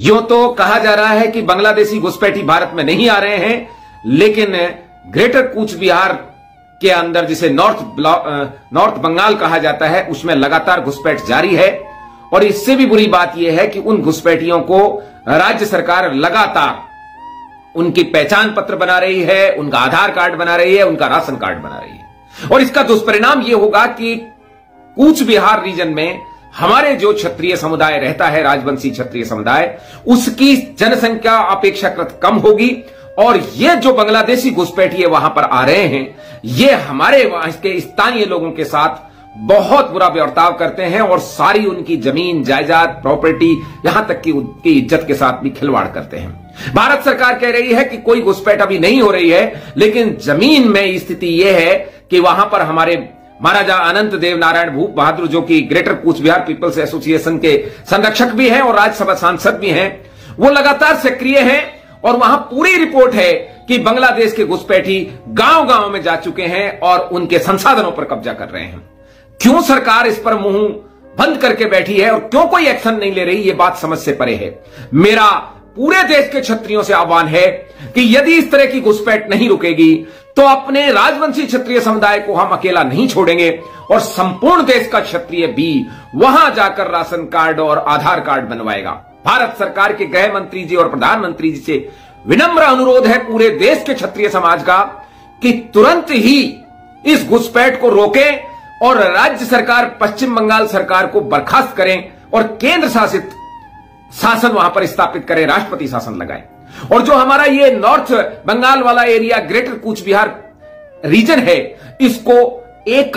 यूँ तो कहा जा रहा है कि बांग्लादेशी घुसपैठी भारत में नहीं आ रहे हैं, लेकिन ग्रेटर कूच बिहार के अंदर जिसे नॉर्थ नॉर्थ बंगाल कहा जाता है, उसमें लगातार घुसपैठ जारी है। और इससे भी बुरी बात यह है कि उन घुसपैठियों को राज्य सरकार लगातार उनकी पहचान पत्र बना रही है, उनका आधार कार्ड बना रही है, उनका राशन कार्ड बना रही है। और इसका दुष्परिणाम यह होगा कि कूच बिहार रीजन में हमारे जो क्षत्रिय समुदाय रहता है, राजवंशी क्षत्रिय समुदाय, उसकी जनसंख्या अपेक्षाकृत कम होगी और ये जो बांग्लादेशी घुसपैठिए वहाँ पर आ रहे हैं, ये हमारे के स्थानीय लोगों के साथ बहुत बुरा बर्ताव करते हैं और सारी उनकी ज़मीन, जायदाद प्रॉपर्टी यहाँ तक कि उनकी इज़्ज़त के साथ भी खिलवाड़ करते हैं। भारत सरकार कह रही है कि कोई घुसपैठ अभी नहीं हो रही है, लेकिन ज़मीन में स्थिति यह है कि वहाँ पर हमारे महाराजा अनंत देव नारायण भूप बहादुर जो कि greater Cooch Behar peoples association के संरक्षक भी हैं और राज्यसभा सांसद भी हैं, वो लगातार सक्रिय हैं और वहाँ पूरी रिपोर्ट है कि बांग्लादेश के घुसपैठी गाँव गाँव में जा चुके हैं और उनके संसाधनों पर कब्जा कर रहे हैं। क्यों सरकार इस पर मुँह बंद करके बैठी है और क्यों कोई एक्शन नहीं ले रही, ये बात समझ से परे है। मेरा पूरे देश के क्षत्रियों से आह्वान है कि यदि इस तरह की घुसपैठ नहीं रुकेगी तो अपने राजवंशी क्षत्रिय समुदाय को हम अकेला नहीं छोड़ेंगे और संपूर्ण देश का क्षत्रिय भी वहाँ जाकर राशन कार्ड और आधार कार्ड बनवाएगा। भारत सरकार के गृह मंत्री जी और प्रधानमंत्री जी से विनम्र अनुरोध है पूरे देश के क्षत्रिय समाज का कि तुरंत ही इस घुसपैठ को रोकें और राज्य सरकार, पश्चिम बंगाल सरकार को बर्खास्त करें और केंद्र शासित शासन वहाँ पर स्थापित करें, राष्ट्रपति शासन लगाए। और जो हमारा ये नॉर्थ बंगाल वाला area, greater Cooch Behar region है, इसको एक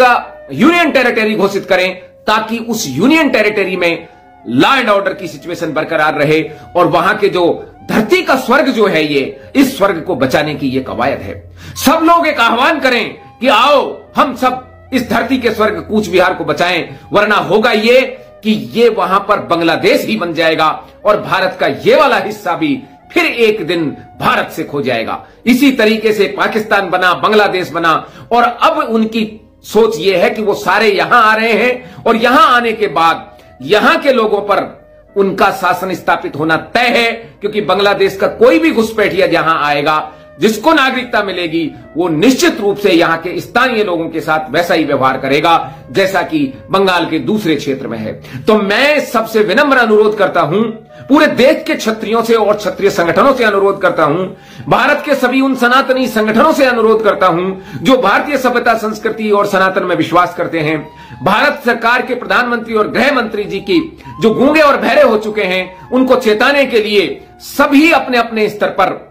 यूनियन टेरिटरी घोषित करें, ताकि उस यूनियन टेरिटरी में लॉ एंड ऑर्डर की सिचुएशन बरकरार रहे, और वहाँ के जो धरती का स्वर्ग जो है ये, इस स्वर्ग को बचाने की ये कवायद है। सब लोग एक आह्वान करें कि आओ, हम सब इस धरती के स्वर्ग कूच बिहार को बचाएँ, वरना होगा ये कि ये वहाँ पर बांग्लादेश ही बन जाएगा, और भारत का ये वाला हिस्सा भी फिर एक दिन भारत से खो जाएगा। इसी तरीके से पाकिस्तान बना, बांग्लादेश बना, और अब उनकी सोच यह है कि वो सारे यहाँ आ रहे हैं, और यहाँ आने के बाद यहाँ के लोगों पर उनका शासन स्थापित होना तय है, क्योंकि बांग्लादेश का कोई भी घुसपैठिया जहाँ आएगा जिसको नागरिकता मिलेगी, वो निश्चित रूप से यहाँ के स्थानीय लोगों के साथ वैसा ही व्यवहार करेगा, जैसा कि बंगाल के दूसरे क्षेत्र में है। तो मैं सबसे विनम्र अनुरोध करता हूँ, पूरे देश के क्षत्रियों से और क्षत्रिय संगठनों से अनुरोध करता हूँ, भारत के सभी उन सनातनी संगठनों से अनुरोध करता हूँ, जो भारतीय सभ्यता, संस्कृति और सनातन में विश्वास करते हैं। भारत सरकार के प्रधानमंत्री और गृह मंत्री जी की जो गूँगे और बहरे हो चुके हैं, उनको चेताने के लिए सभी अपने अपने स्तर पर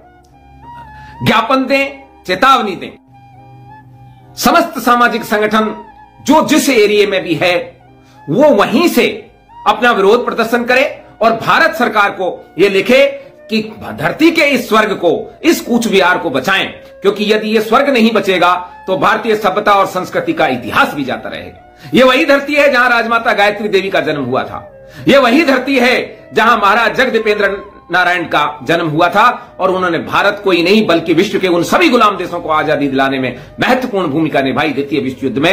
ज्ञापन दें, चेतावनी दें। समस्त सामाजिक संगठन जो जिस एरिए में भी है, वो वहीं से अपना विरोध प्रदर्शन करे और भारत सरकार को यह लिखे कि धरती के इस स्वर्ग को, इस कूच विहार को बचाएँ, क्योंकि यदि यह स्वर्ग नहीं बचेगा तो भारतीय सभ्यता और संस्कृति का इतिहास भी जाता रहेगा। ये वही धरती है जहाँ राजमाता गायत्री देवी का जन्म हुआ था। यह वही धरती है जहाँ महाराज जगदीपेंद्र नारायण का जन्म हुआ था और उन्होंने भारत को ही नहीं, बल्कि विश्व के उन सभी गुलाम देशों को आज़ादी दिलाने में महत्वपूर्ण भूमिका निभाई द्वितीय विश्व युद्ध में।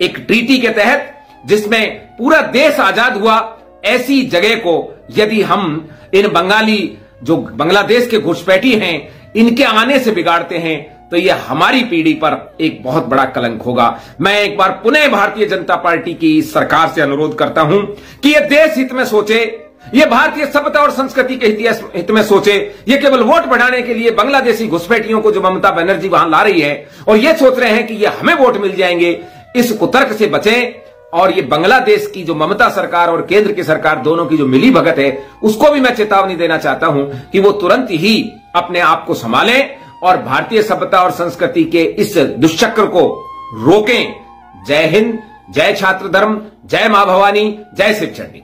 एक ट्रीटी के तहत, जिसमें पूरा देश आज़ाद हुआ, ऐसी जगह को यदि हम इन बंगाली, जो बांग्लादेश के घुसपैठी हैं, इनके आने से बिगाड़ते हैं तो यह हमारी पीढ़ी पर एक बहुत बड़ा कलंक होगा। मैं एक बार पुनः भारतीय जनता पार्टी की सरकार से अनुरोध करता हूँ कि यह देश हित में सोचे ये भारतीय सभ्यता और संस्कृति के हित में सोचे, ये केवल वोट बढ़ाने के लिए बांग्लादेशी घुसपैठियों को जो ममता बनर्जी वहाँ ला रही है, और ये सोच रहे हैं कि ये हमें वोट मिल जाएँगे, इस कुतर्क से बचें, और ये बांग्लादेश की जो ममता सरकार और केंद्र की सरकार दोनों की जो मिली भगत है, उसको भी मैं चेतावनी देना चाहता हूँ कि वो तुरंत ही अपने आप को संभालें, और भारतीय सभ्यता और संस्कृति के इस दुष्चक्र को रोकें। जय हिंद, जय छात्र धर्म जय माँ भवानी, जय शिव चंडी।